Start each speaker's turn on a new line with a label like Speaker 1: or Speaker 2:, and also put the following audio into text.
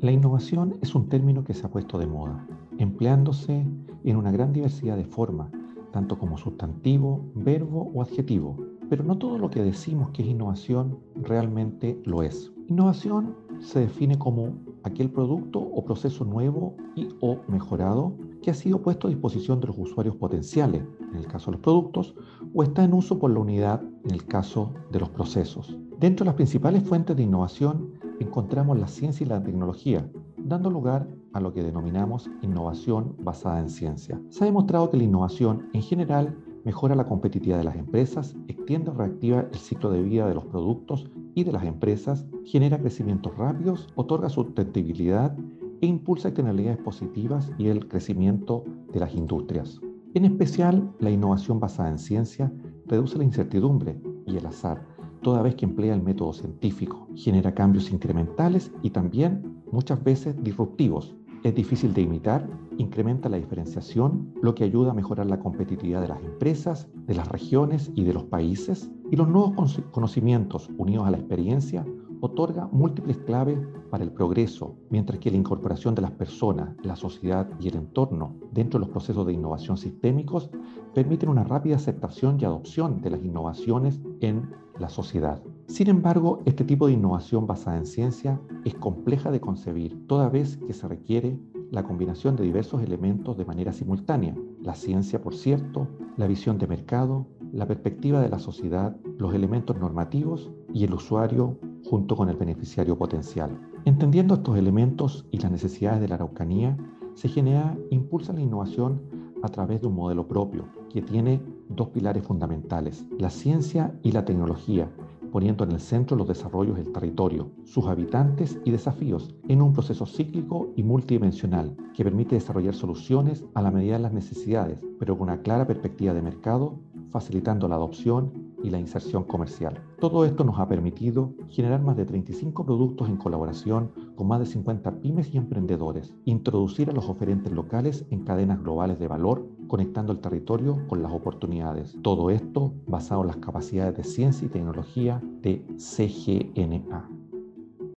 Speaker 1: La innovación es un término que se ha puesto de moda, empleándose en una gran diversidad de formas, tanto como sustantivo, verbo o adjetivo. Pero no todo lo que decimos que es innovación realmente lo es. Innovación se define como aquel producto o proceso nuevo y o mejorado que ha sido puesto a disposición de los usuarios potenciales, en el caso de los productos, o está en uso por la unidad, en el caso de los procesos. Dentro de las principales fuentes de innovación encontramos la ciencia y la tecnología, dando lugar a lo que denominamos innovación basada en ciencia. Se ha demostrado que la innovación en general mejora la competitividad de las empresas, extiende o reactiva el ciclo de vida de los productos y de las empresas, genera crecimientos rápidos, otorga sustentabilidad e impulsa externalidades positivas y el crecimiento de las industrias. En especial, la innovación basada en ciencia reduce la incertidumbre y el azar, toda vez que emplea el método científico, genera cambios incrementales y también muchas veces disruptivos. Es difícil de imitar, incrementa la diferenciación, lo que ayuda a mejorar la competitividad de las empresas, de las regiones y de los países, y los nuevos conocimientos unidos a la experiencia otorga múltiples claves para el progreso, mientras que la incorporación de las personas, la sociedad y el entorno dentro de los procesos de innovación sistémicos permiten una rápida aceptación y adopción de las innovaciones en la sociedad. Sin embargo, este tipo de innovación basada en ciencia es compleja de concebir, toda vez que se requiere la combinación de diversos elementos de manera simultánea. La ciencia, por cierto, la visión de mercado, la perspectiva de la sociedad, los elementos normativos y el usuario junto con el beneficiario potencial. Entendiendo estos elementos y las necesidades de la Araucanía, CGNA impulsa la innovación a través de un modelo propio que tiene dos pilares fundamentales, la ciencia y la tecnología, poniendo en el centro los desarrollos del territorio, sus habitantes y desafíos, en un proceso cíclico y multidimensional que permite desarrollar soluciones a la medida de las necesidades, pero con una clara perspectiva de mercado, facilitando la adopción y la inserción comercial. Todo esto nos ha permitido generar más de 35 productos en colaboración con más de 50 pymes y emprendedores, introducir a los oferentes locales en cadenas globales de valor, conectando el territorio con las oportunidades. Todo esto basado en las capacidades de ciencia y tecnología de CGNA.